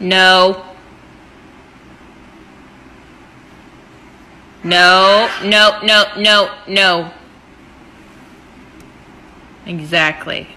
No. No, no, no, no, no. Exactly.